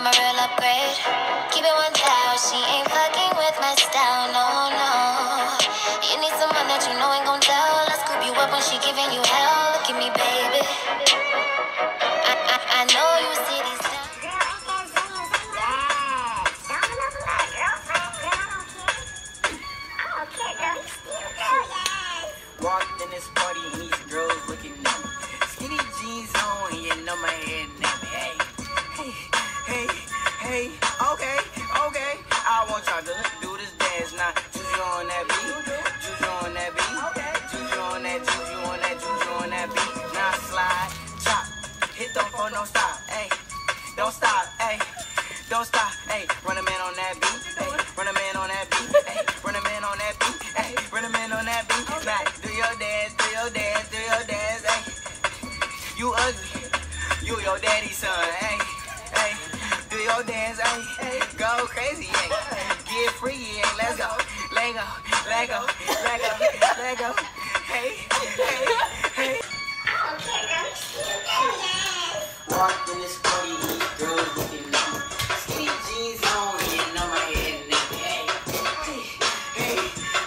I'm a real upgrade. Keep it one tower, she ain't fucking with my style, no, no. You need someone that you know ain't gon' tell. Let's scoop you up when she giving you hell. Look at me, baby. I, I, I know you see these. Walked in this party and these girls looking at me. Skinny jeans on, and you know my head I to do this dance now. Juju on that beat, juju on that beat, juju on that, juju on that, juju on that beat. Now slide, chop, hit the phone, don't stop, hey, don't stop, hey, don't stop, hey. Running man on that beat, hey, running man on that beat, hey, running man on that beat, hey, running man on that beat. Now do your dance, do your dance, do your dance, hey. You ugly, you your daddy's son, hey, hey. Do your dance, hey. Go crazy, hey. Walked in this party, these girls looking me. Skinny jeans on and. Hey, hey, hey,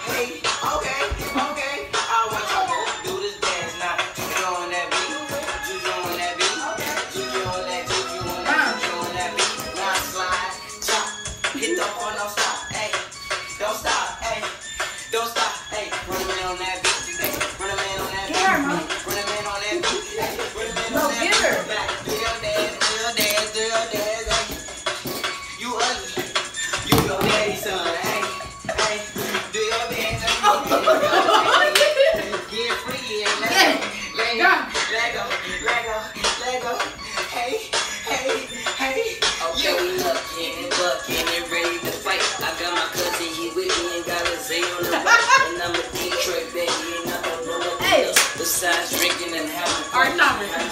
hey, okay, okay. I want y'all do this dance now. Juju on that beat, juju on that beat, juju on that, juju on that, juju on that beat. Now slide, chop, hit the floor, don't stop. Hey, don't stop. Hey, don't stop.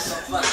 so.